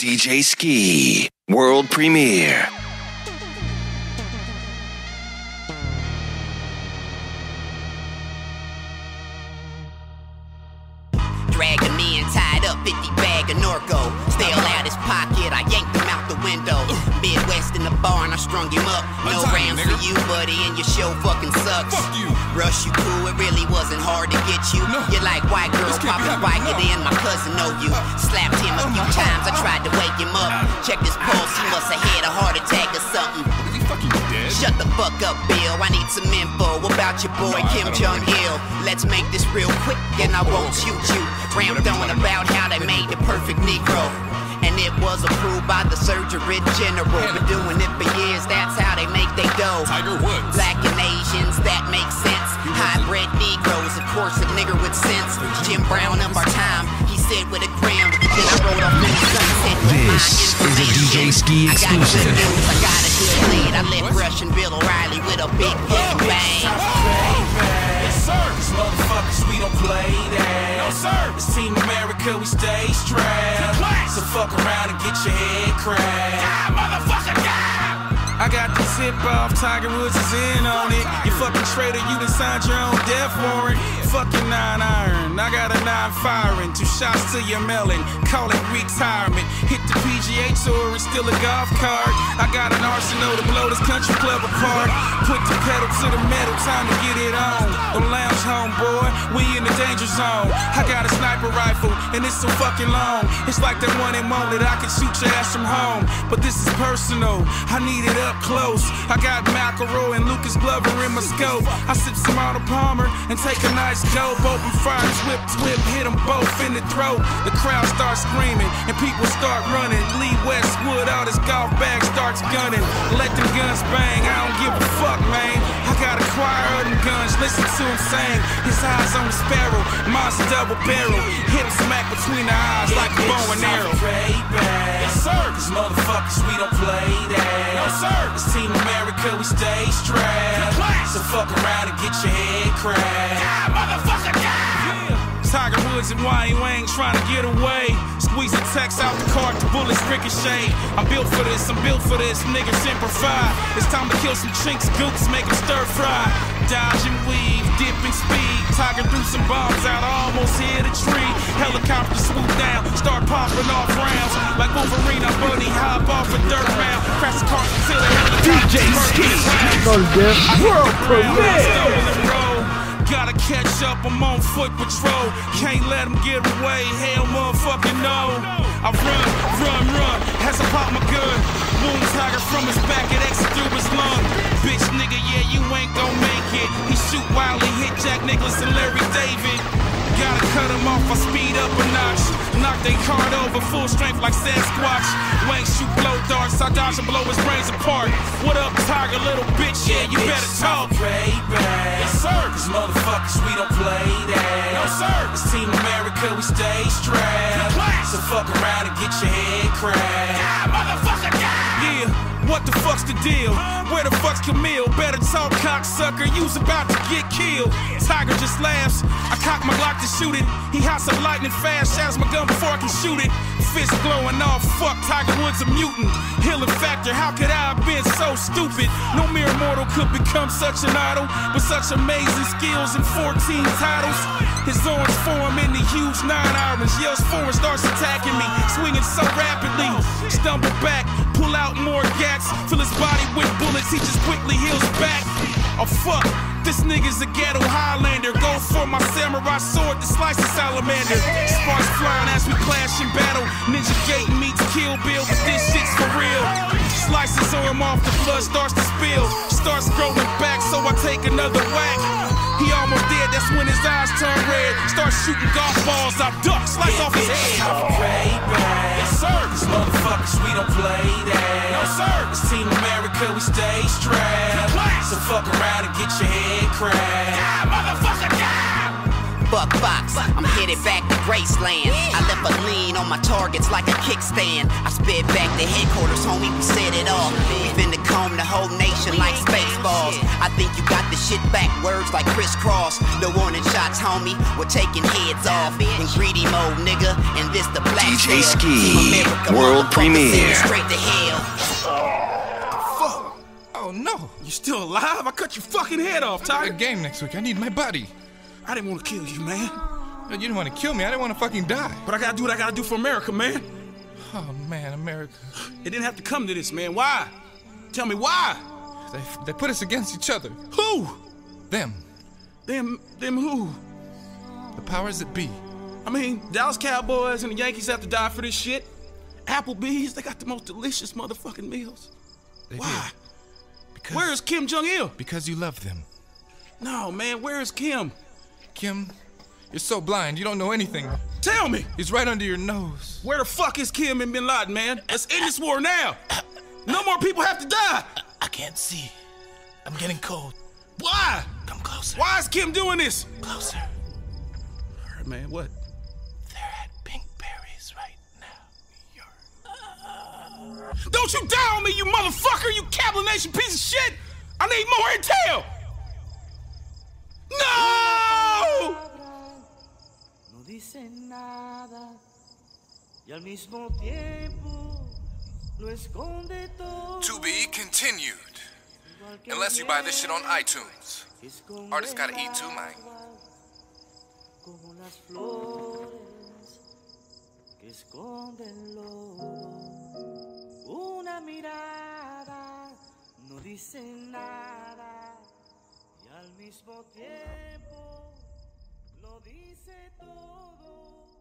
DJ Ski, world premiere. 50 bag of Norco. Still out his pocket, I yanked him out the window. Midwest in the barn, I strung him up. No rams for you, buddy, and your show fucking sucks. Fuck you. Rush you cool, it really wasn't hard to get you. No. You're like white girl be popping happening, it in, my cousin know you. Uh. Slapped him a oh few times, I tried to wake him up. Uh. Checked his pulse, he must have had a heart attack or something. Shut the fuck up, Bill. I need some info about your boy No, Kim Jong. Il. Let's make this real quick, and I won't shoot you. Rammed on about how they made the perfect Negro. And it was approved by the Surgery General. Been doing it for years, that's how they make they dough. Tiger Woods. Black and Asians, that makes sense. Hybrid Negroes, of course, a nigger with sense. Jim Brown of This is a DJ. Ski I got good exclusive. news, I got a good lead. I left Rush and Bill O'Reilly with a big bang. Yes, sir. These motherfuckers, we don't play that. No, sir. It's Team America, we stay strapped. So fuck around and get your head cracked. Ah, motherfucker, God. I got the tip off, Tiger Woods is in on it. You fucking traitor, you done signed your own death warrant. Fucking nine iron, I got a nine firing. Two shots to your melon, call it retirement. Hit the PGA tour and still a golf cart. I got an arsenal to blow this country club apart. Put the pedal to the metal, time to get it on. Don't lounge home, boy, we in the danger zone. I got a sniper rifle, and it's so fucking long. It's like that one in moment I can shoot your ass from home. But this is personal, I need it up close. I got McIlroy and Lucas Glover in my scope. I sip some Arnold Palmer and take a nice dope. Open fire, whip, whip, hit them both in the throat. The crowd starts screaming and people start running. Lee Westwood, all his golf bag starts gunning. Let them guns bang, I don't give a fuck, man. I got a choir of them guns, listen to him sing. His eyes on the sparrow, mine's a double barrel. Hit him smack between the eyes like a bow and arrow. Yes, sir. Cause motherfuckers, we don't play that. No, sir. It's Team America, we stay strapped. So fuck around and get your head cracked. Woods and Wayne Wang trying to get away. Squeezing text out the car, the bullets ricochet. I'm built for this, I'm built for this, niggas semper fi. It's time to kill some chinks, gooks, make 'em stir fry. Dodge and weave, dip and speed. Tiger threw some bombs out, I almost hit a tree. Helicopter swoop down, start popping off rounds. Like Wolverine, I'm bunny, hop off a dirt mound. Crash the car until the helicopter. DJ Ski. World premiere. Gotta catch up, I'm on foot patrol. Can't let them get away, hell motherfucking no. I run, run, run, as I pop my gun. Moon tiger from his back, it exit through his lung. Bitch nigga, yeah, you ain't gon' make it. He shoot wildly, hit Jack Nicklaus and Larry David. Gotta cut him off, I speed up a notch. Knock they card over, full strength like Sasquatch. Wang shoot blow darts, I dodge and blow his brains apart. What up, Tiger, little bitch? Yeah, you better talk. Yes, sir. Cause motherfuckers, we don't play that. No, sir. It's Team America, we stay strapped. So fuck around and get your head cracked. Ah, motherfucker, God. Yeah, what the fuck's the deal? Where the fuck's Camille? Better talk, cocksucker. You's about to get killed. Tiger just laughs. I cock my Glock to shoot it. He hops up lightning fast, shouts my gun before I can shoot it. Fist glowing off. Fuck, Tiger Woods a mutant. Healing factor. How could I have been so stupid? No mere mortal could become such an idol with such amazing skills and 14 titles. His arms form into huge nine irons. Yells forward, starts attacking me, swinging so rapidly. Stumble back, pull out more gats, fill his body with bullets. He just quickly heals back. Oh fuck, this nigga's a ghetto Highlander. Go for my samurai sword to slice the salamander. Sparks flying as we clash in battle. Ninja Gaiden meets Kill Bill, but this shit's for real. Slices arm off, the blood starts to spill. Starts growing back, so I take another whack. He almost dead, that's when his eyes turn red. Start shooting golf balls, I duck, slice off his head. Yes, sir. Cause motherfuckers, we don't play that. No, sir. It's Team America, we stay strapped. So fuck around and get your head cracked. Buck fox. I'm headed back to Graceland. I left a lean on my targets like a kickstand. I sped back to headquarters, homie, we set it off. We finna comb the whole nation like spaceballs. I think you got the shit back, words like crisscross. No warning shots, homie, we're taking heads off. In greedy mode, nigga, and this the black DJ Trail. Ski, America, world premiere. Straight to hell. Fuck. Oh no! You still alive? I cut your fucking head off, I got a Tiger. game next week. I need my buddy. I didn't want to kill you, man. You didn't want to kill me. I didn't want to fucking die. But I gotta do what I gotta do for America, man. Oh man, America. It didn't have to come to this, man. Why? Tell me why? They, they put us against each other. Who? Them. Them, them who? The powers that be. I mean, Dallas Cowboys and the Yankees have to die for this shit. Applebee's, they got the most delicious motherfucking meals. They Why? did. Because, Where is Kim Jong Il? Because you love them. No, man, where is Kim? Kim, you're so blind. You don't know anything. Tell me, He's right under your nose. where the fuck is Kim and Bin Laden, man? Let's end this war now. No more people have to die. I can't see. I'm getting cold. Why? Come closer. Why is Kim doing this? Closer. All right, man, what? They're at Pink Berries right now. You're. Don't you die on me, you motherfucker, you Cable Nation piece of shit! I need more intel! No! no dicen nada y al mismo tiempo lo esconde todo. To be continued. Unless you buy this shit on iTunes. esconde Artists gotta eat too, man. Como las flores que esconden lodo. Una mirada no dice nada y al mismo tiempo lo dice todo.